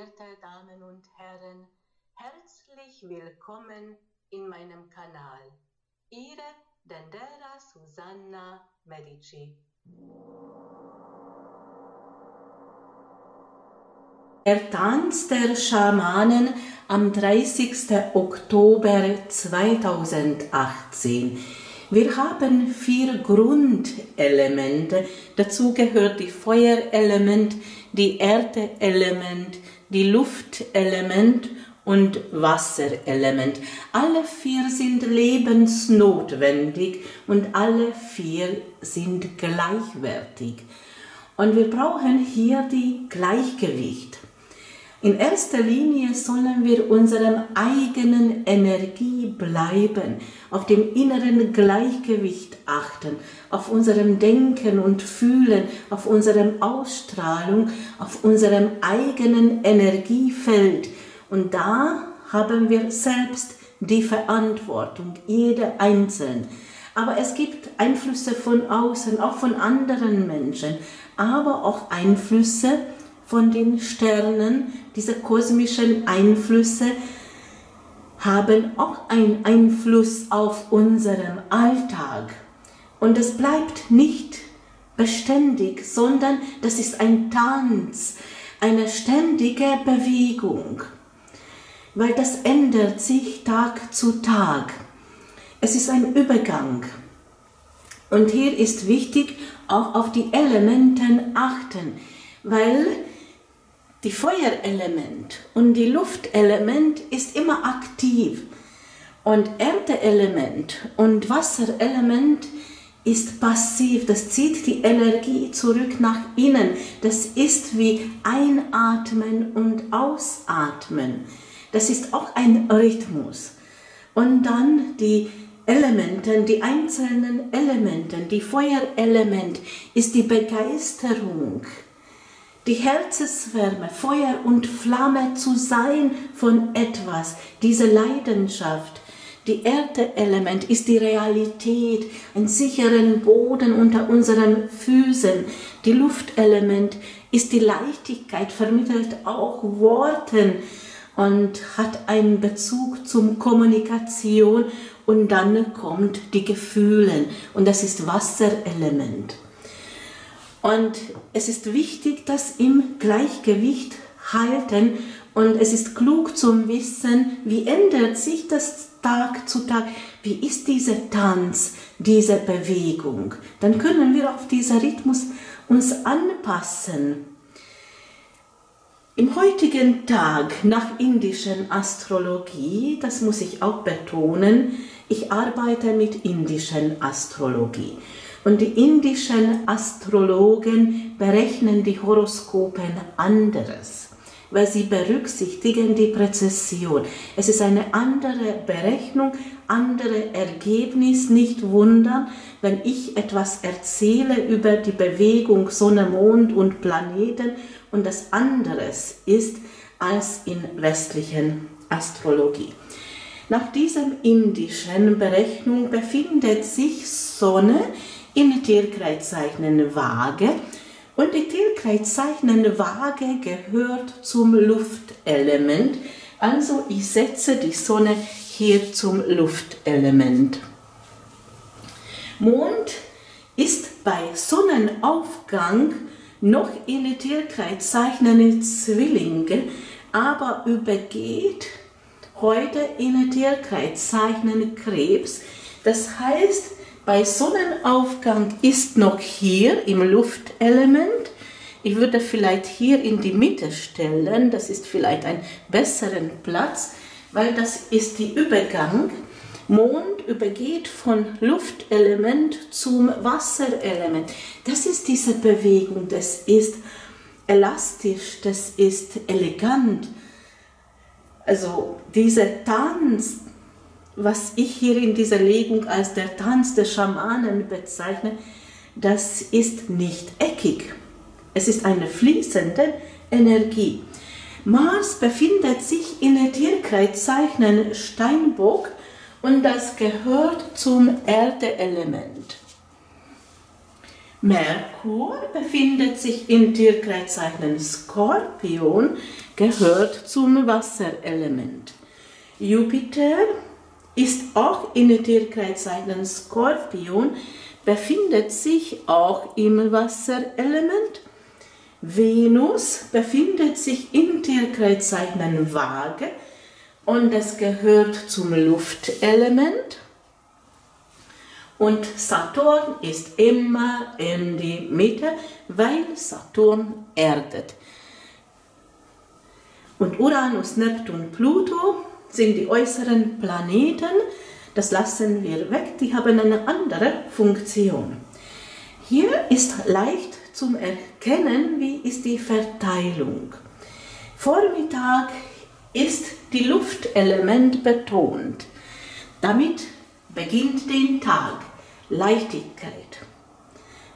verehrte Damen und Herren, herzlich willkommen in meinem Kanal. Ihre Dendera Susanna Medici. Der Tanz der Schamanen am 30. Oktober 2018. Wir haben vier Grundelemente. Dazu gehört die Feuerelement, die Erdeelement, die Luftelement und Wasserelement. Alle vier sind lebensnotwendig und alle vier sind gleichwertig. Und wir brauchen hier die Gleichgewicht. In erster Linie sollen wir unserem eigenen Energie bleiben, auf dem inneren Gleichgewicht achten, auf unserem Denken und Fühlen, auf unserem Ausstrahlung, auf unserem eigenen Energiefeld. Und da haben wir selbst die Verantwortung, jeder Einzelne. Aber es gibt Einflüsse von außen, auch von anderen Menschen, aber auch Einflüsse, von den Sternen, diese kosmischen Einflüsse, haben auch einen Einfluss auf unseren Alltag. Und es bleibt nicht beständig, sondern das ist ein Tanz, eine ständige Bewegung, weil das ändert sich Tag zu Tag. Es ist ein Übergang. Und hier ist wichtig, auch auf die Elementen achten, weil die Feuerelement und die Luftelement ist immer aktiv und Erdeelement und Wasserelement ist passiv, das zieht die Energie zurück nach innen. Das ist wie Einatmen und Ausatmen. Das ist auch ein Rhythmus. Und dann die Elemente, die einzelnen Elemente, die Feuerelement ist die Begeisterung die Herzenswärme, Feuer und Flamme zu sein von etwas, diese Leidenschaft. Die Erdeelement ist die Realität, ein sicheren Boden unter unseren Füßen. Die Luftelement ist die Leichtigkeit, vermittelt auch Worten und hat einen Bezug zum Kommunikation und dann kommt die Gefühle und das ist Wasserelement. Und es ist wichtig, das im Gleichgewicht halten und es ist klug zum Wissen, wie ändert sich das Tag zu Tag, wie ist dieser Tanz, diese Bewegung. Dann können wir auf diesen Rhythmus uns anpassen. Im heutigen Tag nach indischen Astrologie, das muss ich auch betonen, ich arbeite mit indischen Astrologie. Und die indischen Astrologen berechnen die Horoskopen anderes, weil sie berücksichtigen die Präzision. Es ist eine andere Berechnung, andere Ergebnis. Nicht wundern, wenn ich etwas erzähle über die Bewegung Sonne, Mond und Planeten und das anderes ist als in westlichen Astrologie. Nach diesem indischen Berechnung befindet sich Sonne in Tierkreiszeichen Waage und die Tierkreiszeichen Waage gehört zum Luftelement. Also ich setze die Sonne hier zum Luftelement. Mond ist bei Sonnenaufgang noch in Tierkreiszeichen Zwillinge, aber übergeht heute in Tierkreiszeichen Krebs. Das heißt, bei Sonnenaufgang ist noch hier im Luftelement. Ich würde vielleicht hier in die Mitte stellen, das ist vielleicht ein besseren Platz, weil das ist die Übergang. Mond übergeht von Luftelement zum Wasserelement. Das ist diese Bewegung, das ist elastisch, das ist elegant. Also dieser Tanz, was ich hier in dieser Legung als der Tanz der Schamanen bezeichne, das ist nicht eckig. Es ist eine fließende Energie. Mars befindet sich in der Tierkreiszeichen Steinbock und das gehört zum Erdeelement. Merkur befindet sich im Tierkreiszeichen Skorpion, gehört zum Wasserelement. Jupiter ist auch in der Tierkreiszeichen Skorpion, befindet sich auch im Wasserelement. Venus befindet sich im Tierkreiszeichen Waage und es gehört zum Luftelement. Und Saturn ist immer in die Mitte, weil Saturn erdet. Und Uranus, Neptun, Pluto sind die äußeren Planeten. Das lassen wir weg, die haben eine andere Funktion. Hier ist leicht zum Erkennen, wie ist die Verteilung. Vormittag ist die Luftelement betont. Damit beginnt den Tag. Leichtigkeit,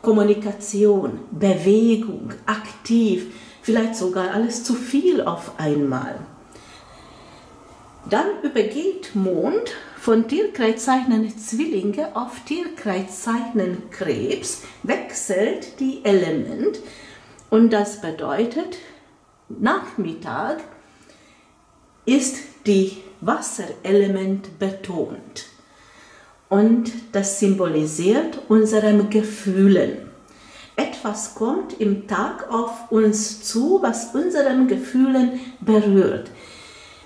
Kommunikation, Bewegung, aktiv, vielleicht sogar alles zu viel auf einmal. Dann übergeht Mond von Tierkreiszeichen Zwillinge auf Tierkreiszeichen Krebs, wechselt die Element und das bedeutet, Nachmittag ist die Wasserelement betont und das symbolisiert unsere Gefühlen. Etwas kommt im Tag auf uns zu, was unseren Gefühlen berührt.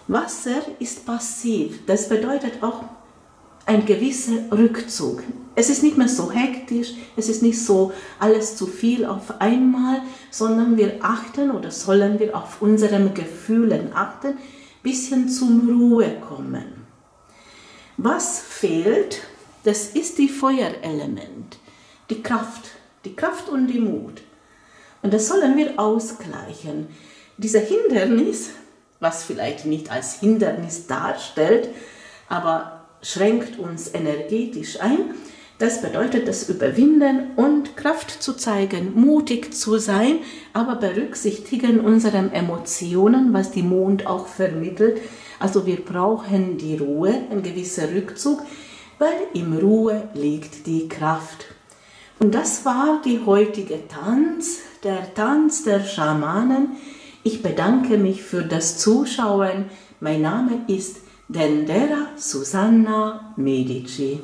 Wasser ist passiv, das bedeutet auch ein gewisser Rückzug. Es ist nicht mehr so hektisch, es ist nicht so alles zu viel auf einmal, sondern wir achten oder sollen wir auf unsere Gefühlen achten, bisschen zum Ruhe kommen. Was fehlt? Das ist die Feuerelement, die Kraft, die Kraft und die Mut. Und das sollen wir ausgleichen. Dieser Hindernis, was vielleicht nicht als Hindernis darstellt, aber schränkt uns energetisch ein, das bedeutet das Überwinden und Kraft zu zeigen, mutig zu sein, aber berücksichtigen unsere Emotionen, was die Mond auch vermittelt. Also wir brauchen die Ruhe, ein gewisser Rückzug, weil im Ruhe liegt die Kraft. Und das war die heutige Tanz, der Tanz der Schamanen. Ich bedanke mich für das Zuschauen. Mein Name ist Dendera Susanna Medici.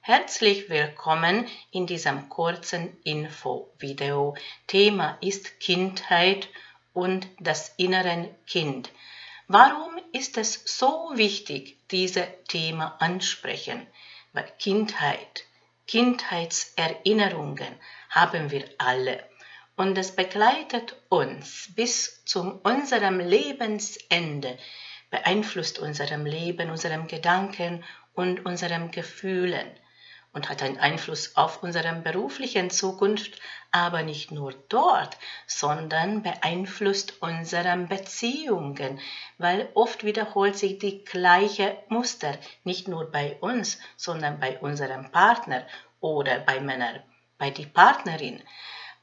Herzlich willkommen in diesem kurzen Info-Video. Thema ist Kindheit und das innere Kind. Warum ist es so wichtig, dieses Thema ansprechen? Weil Kindheit, Kindheitserinnerungen haben wir alle und es begleitet uns bis zu unserem Lebensende, beeinflusst unserem Leben, unserem Gedanken und unserem Gefühlen und hat einen Einfluss auf unsere beruflichen Zukunft, aber nicht nur dort, sondern beeinflusst unsere Beziehungen, weil oft wiederholt sich die gleiche Muster, nicht nur bei uns, sondern bei unserem Partner oder bei Männern, bei die Partnerin.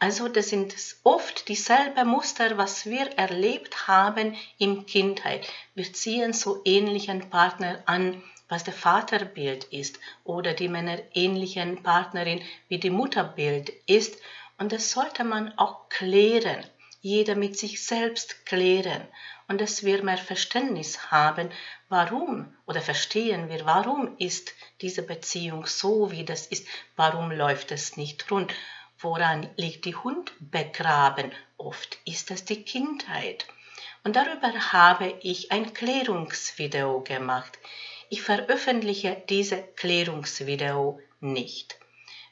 Also das sind oft dieselben Muster, was wir erlebt haben in Kindheit. Wir ziehen so ähnlichen Partner an, was der Vaterbild ist oder die männerähnlichen Partnerin wie die Mutterbild ist. Und das sollte man auch klären, jeder mit sich selbst klären und dass wir mehr Verständnis haben, warum oder verstehen wir, warum ist diese Beziehung so, wie das ist, warum läuft es nicht rund, woran liegt die Hund begraben, oft ist es die Kindheit. Und darüber habe ich ein Klärungsvideo gemacht. Ich veröffentliche diese Klärungsvideo nicht.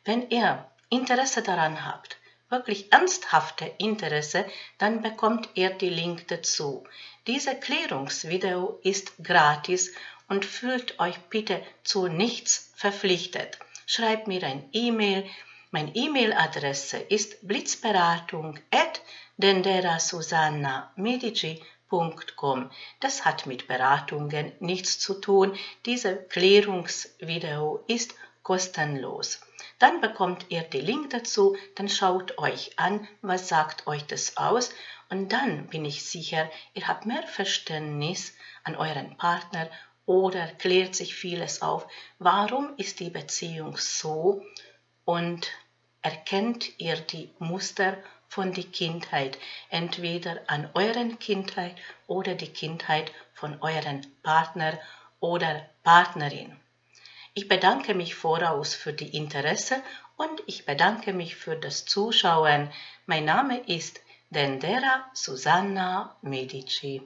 Wenn ihr Interesse daran habt, wirklich ernsthafte Interesse, dann bekommt ihr die Link dazu. Diese Klärungsvideo ist gratis und fühlt euch bitte zu nichts verpflichtet. Schreibt mir ein E-Mail. Meine E-Mail-Adresse ist blitzberatung at denderasusanna.medici.com www.klärungsvideo.com. Das hat mit Beratungen nichts zu tun. Diese Klärungsvideo ist kostenlos. Dann bekommt ihr den Link dazu, dann schaut euch an, was sagt euch das aus und dann bin ich sicher, ihr habt mehr Verständnis an euren Partner oder klärt sich vieles auf, warum ist die Beziehung so und erkennt ihr die Muster von der Kindheit, entweder an euren Kindheit oder die Kindheit von euren Partner oder Partnerin. Ich bedanke mich voraus für die Interesse und ich bedanke mich für das Zuschauen. Mein Name ist Dendera Susanna Medici.